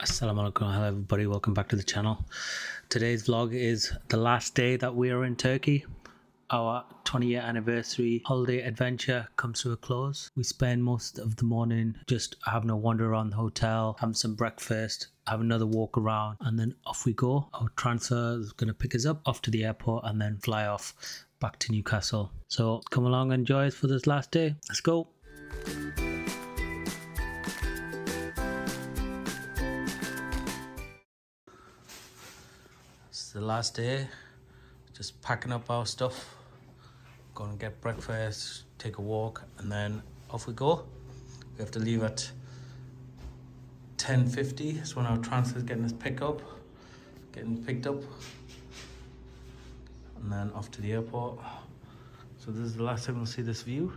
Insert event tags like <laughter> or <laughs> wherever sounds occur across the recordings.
Assalamu alaikum, hello everybody, welcome back to the channel. Today's vlog is the last day that we are in Turkey. Our 20 year anniversary holiday adventure comes to a close. We spend most of the morning just having a wander around the hotel, having some breakfast, have another walk around, and then off we go. Our transfer is going to pick us up off to the airport and then fly off back to Newcastle. So come along and enjoy us for this last day. Let's go. It's the last day. Just packing up our stuff. Going to get breakfast, take a walk, and then off we go. We have to leave at 10.50. That's when our transfer is getting us picked up. Getting picked up. And then off to the airport. So this is the last time we'll see this view.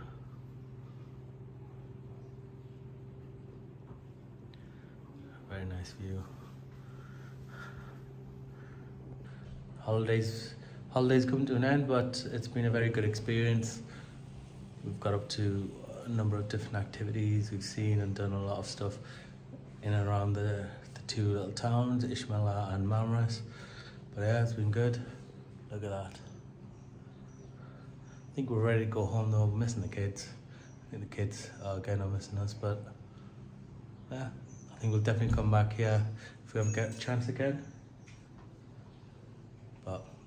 Very nice view. Holidays holidays come to an end but it's been a very good experience. We've got up to a number of different activities. We've seen and done a lot of stuff in and around the, the two little towns Ishmaila and Marmaris but yeah it's been good. Look at that. I think we're ready to go home though. We're missing the kids. I think the kids are again are missing us but yeah I think we'll definitely come back here if we ever get a chance again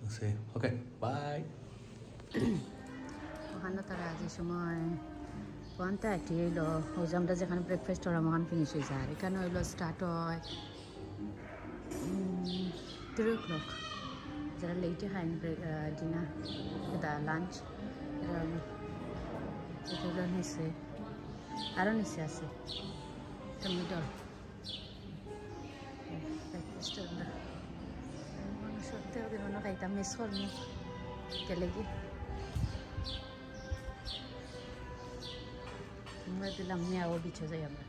see. Okay, bye. ওখানে তারা আজি সময় one thirty হইল ওই যে আমরা যেখানে breakfast ওরা মহান ফিনিশ হয়েছে আর এখানে হইল স্টার্ট হয় থ্রি ও ক্লক যারা লেটে খায় ডিনার এটা লাঞ্চ হইল নিচে আরও নিচে আছে এটা মিডল ব্রেকফাস্ট সত্যি ওদের মনে খাইতাম মিস করবো গেলে কি আমরা দিলাম মেয়াও বিছে যাই আমরা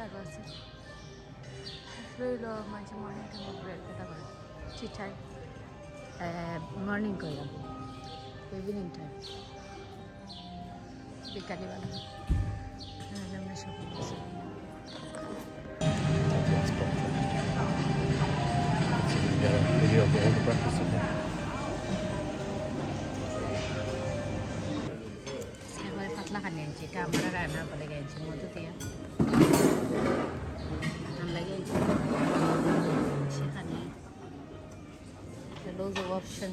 আরও আছে রইল মাঝে মর্নিং টাইম ব্রেক এটা করে টি টাইম মর্নিং করলাম ইভিনিং টাইম বিকালবেলা আমরা সব be able to breakfast with them. पतला खाने यांची कांबरा राहणार पडे घ्यायची मदत या आणला घ्यायची खाणे लोज ऑप्शन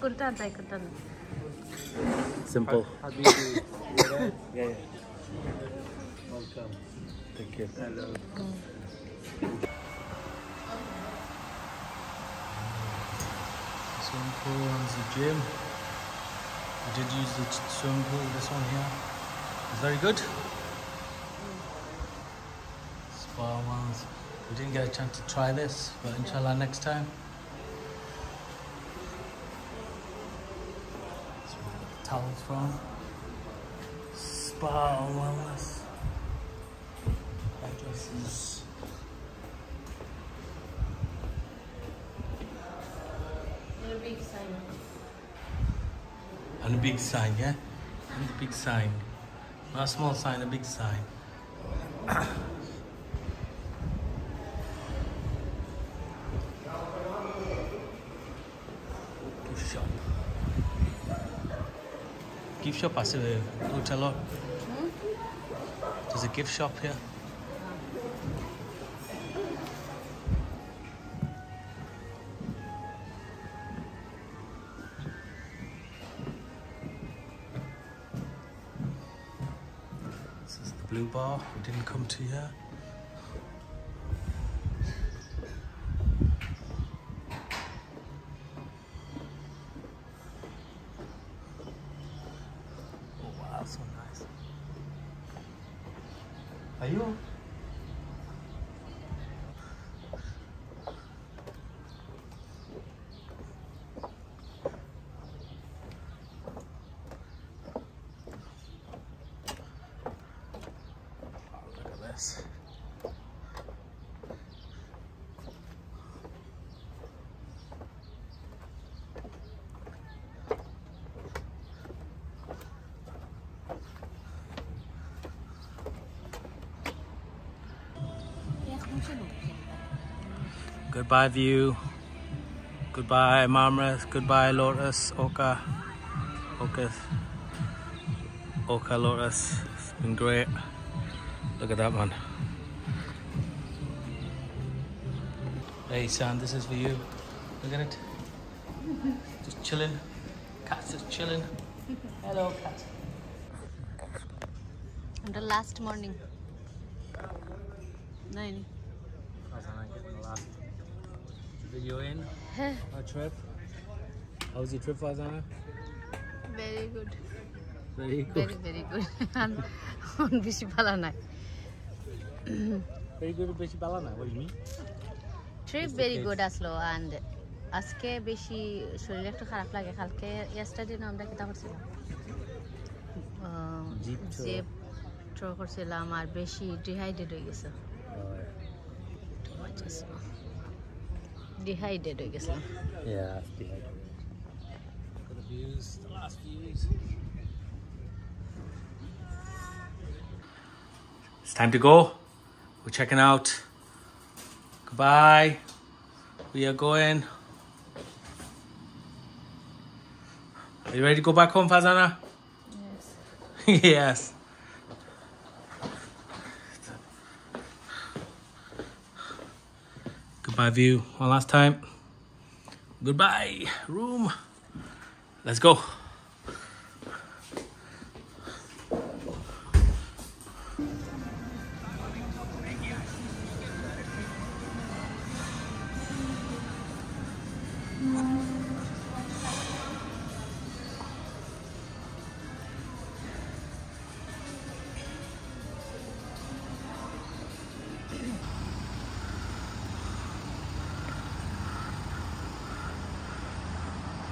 कुर्ता आणता आहे kurta simple Thank you. Hello. Mm. Swimming pool and the gym. We did use the swimming pool, this one here. It's very good. Spa ones. We didn't get a chance to try this, but inshallah next time. Towels from. Spa wellness. big sign. And a big sign, yeah? And a big sign. Not a small sign, a big sign. gift shop. Gift shop, I see. the hotel. lot. There's a gift shop here. Blue bar. We didn't come to yet. Oh wow, so nice. Are you? Wow, look at this. Goodbye view. Goodbye Marmaris. Goodbye Lotus. Orka. Orka. Orka Lotus. It's been great. Look at that man. Hey son, this is for you. Look at it. Just chilling. Cat's just chilling. Hello cat. And the last morning. Nine. Video in. Our trip. How was your trip, Fazana? Very good. Very good. Very, very good. And বেশি ভালো নাই Very good বেশি পালা না what do you mean? the very case. Good আসলো and আজকে বেশি শরীর একটু খারাপ লাগে কালকে ইয়াস্টারডে না আমরা কেটা করছিলাম Jeep tour. যে ট্র করছিলাম আর বেশি ডিহাইড্রেট হয়ে গেছে ডিহাইড্রেট হয়ে গেছিলাম Yeah, that's dehydrated. For the views, the last views. It's time to go. We're checking out. Goodbye. We are going. Are you ready to go back home, Fazana? <laughs> yes. Goodbye, view. One last time. Goodbye, room. Let's go.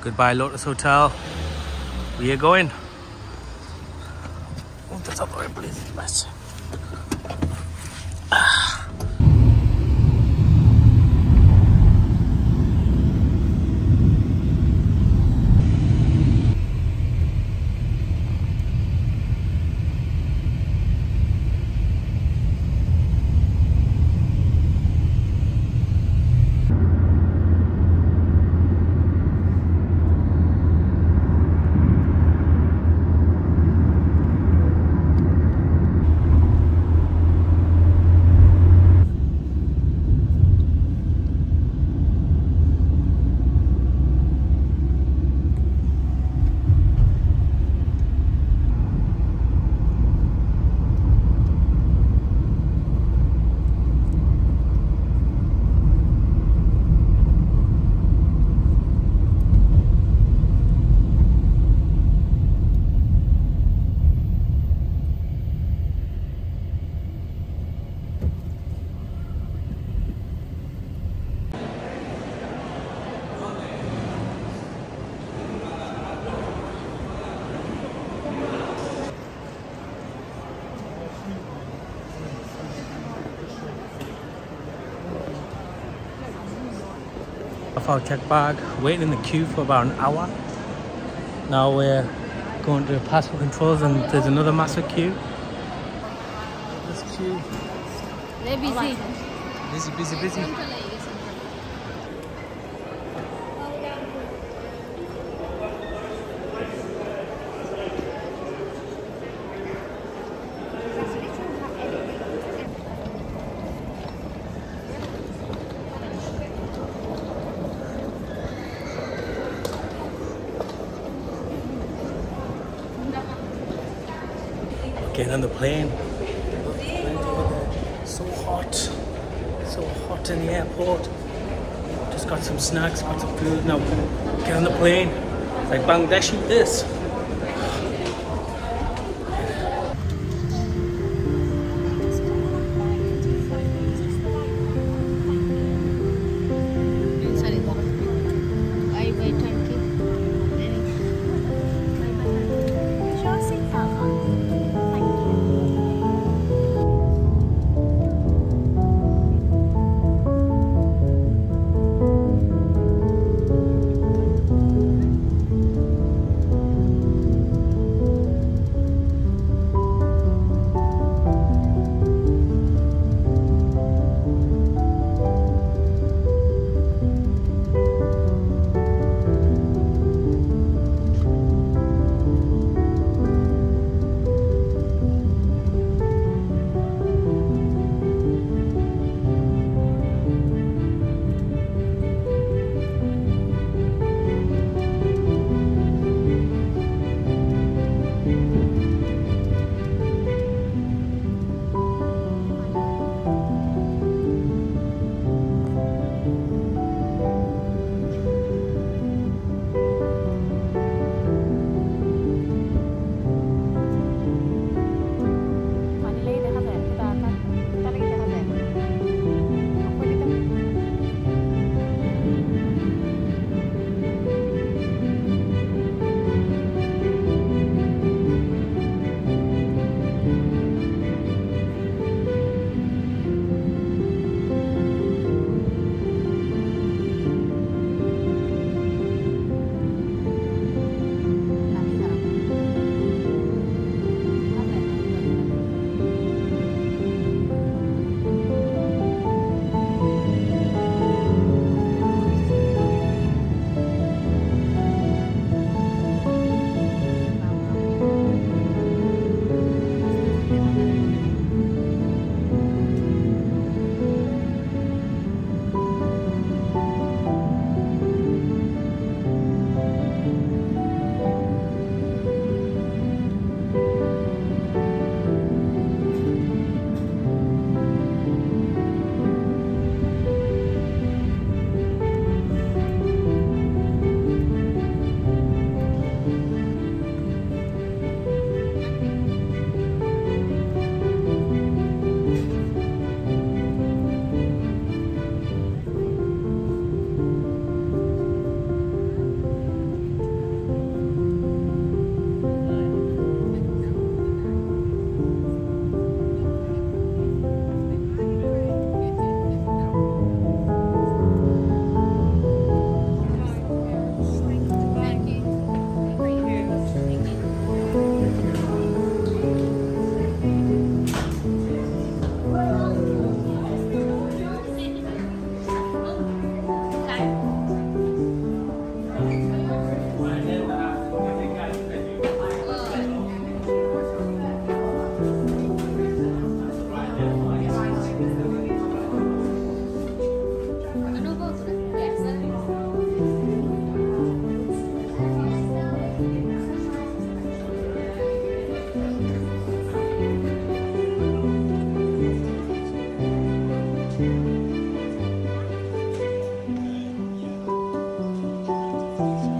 Goodbye, Lotus Hotel. We are going. Oh, that's please. Nice. Off our check bag, waiting in the queue for about an hour. Now we're going to passport controls and there's another massive queue. This queue. Busy Busy, busy, busy. Getting on the plane. So hot. So hot in the airport. Just got some snacks, got some food. Now get on the plane. It's like Bangladeshi this. 谢。